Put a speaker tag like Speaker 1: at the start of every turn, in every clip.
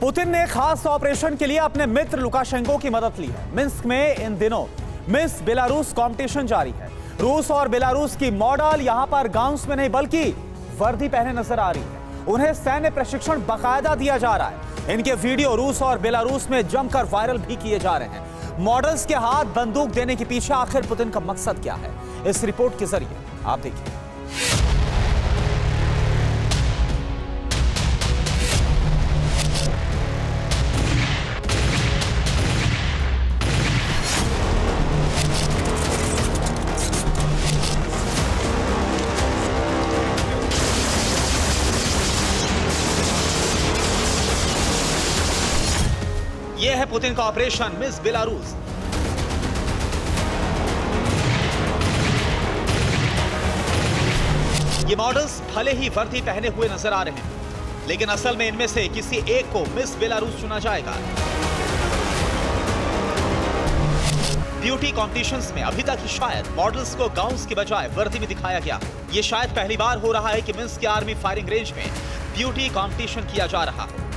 Speaker 1: Putin ने खास operation के लिए अपने मित्र लुकाशेंको की मदद ली है। मिन्स्क में इन दिनों मिस बेलारूस कंपटीशन जारी है। रूस और बेलारूस की मॉडल यहाँ पर गाउंस में नहीं, बल्कि वर्दी पहने नज़र आ रही है। उन्हें सैन्य प्रशिक्षण बाकायदा दिया जा रहा है। इनके वीडियो रूस और बेलारूस में जमकर वायरल भी किए जा रहे हैं। मॉडल्स के हाथ बंदूक देने के पीछे आखिर पुतिन का मकसद क्या है? इस रिपोर्ट के ज़रिए आप देखिए। यह है पुतिन का ऑपरेशन, मिस बेलारूस। ये मॉडल्स भले ही वर्दी पहने हुए नज़र आ रहे हैं, लेकिन असल में इनमें से किसी एक को मिस बेलारूस चुना जाएगा। ब्यूटी कॉम्पिटिशंस में अभी तक शायद मॉडल्स को गाउन्स की बजाय वर्दी में दिखाया गया। ये शायद पहली बार हो रहा है कि मिन्स्क की आर्मी फायरिंग रेंज में ब्यूटी कॉम्पिटिशन किया जा रहा है।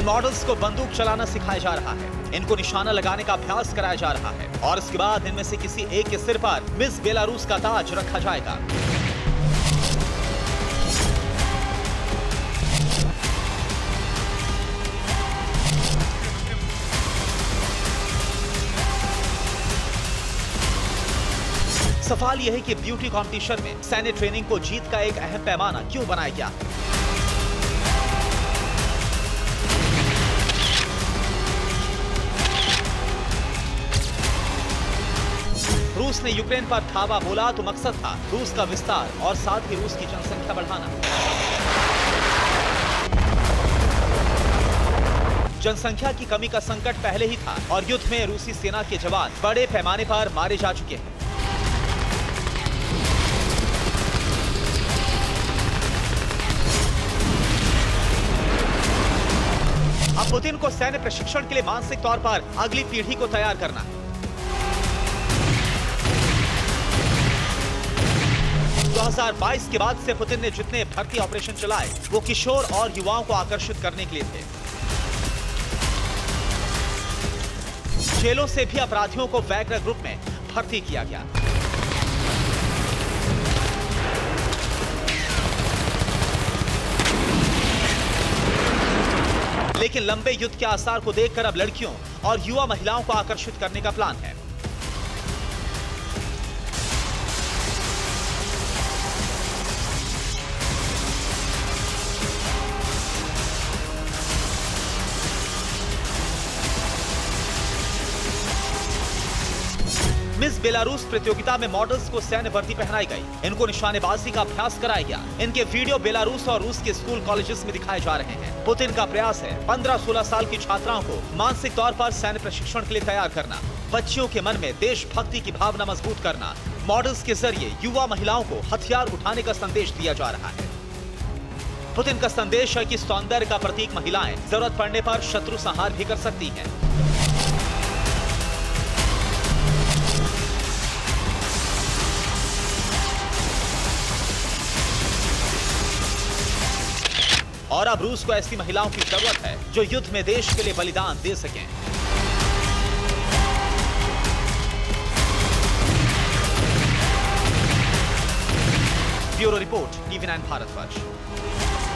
Speaker 1: इन मॉडल्स को बंदूक चलाना सिखाया जा रहा है। इनको निशाना लगाने का अभ्यास कराया जा रहा है। और इसके बाद इनमें से किसी एक के सिर पर मिस बेलारूस का ताज रखा जाएगा। सवाल यह है कि ब्यूटी कंपटीशन में सैन्य ट्रेनिंग को जीत का एक अहम पैमाना क्यों बनाया गया? ने यूक्रेन पर धावा बोला तो मकसद था रूस का विस्तार और साथ ही रूस की जनसंख्या बढ़ाना। जनसंख्या की कमी का संकट पहले ही था और युद्ध में रूसी सेना के जवान बड़े पैमाने पर मारे जा चुके हैं। अब पुतिन को सैन्य प्रशिक्षण के लिए मानसिक तौर पर अगली पीढ़ी को तैयार करना। है 2022 के बाद से पुतिन ने जितने भर्ती ऑपरेशन चलाए, वो किशोर और युवाओं को आकर्षित करने के लिए थे। जेलों से भी अपराधियों को वैग्र ग्रुप में भर्ती किया गया। लेकिन लंबे युद्ध के आसार को देखकर अब लड़कियों और युवा महिलाओं को आकर्षित करने का प्लान है। मिस बेलारूस प्रतियोगिता में मॉडल्स को सैन्य वर्दी पहनाई गई। इनको निशानेबाजी का अभ्यास कराया गया। इनके वीडियो बेलारूस और रूस के स्कूल कॉलेजेस में दिखाए जा रहे हैं। पुतिन का प्रयास है 15-16 साल की छात्राओं को मानसिक तौर पर सैन्य प्रशिक्षण के लिए तैयार करना। बच्चियों के मन में देशभक्ति की भावना मज़बूत करना। मॉडल्स के ज़रिए युवा महिलाओं को हथियार उठाने का संदेश दिया जा रहा है। पुतिन का संदेश है कि सौंदर्य का प्रतीक महिलाएँ। ज़रूरत पड़ने पर शत्रु संहार भी कर सकती हैं। और अब रूस को ऐसी महिलाओं की ज़रूरत है जो युद्ध में देश के लिए बलिदान दे सकें। Bureau report, TV nine Bharatvarsh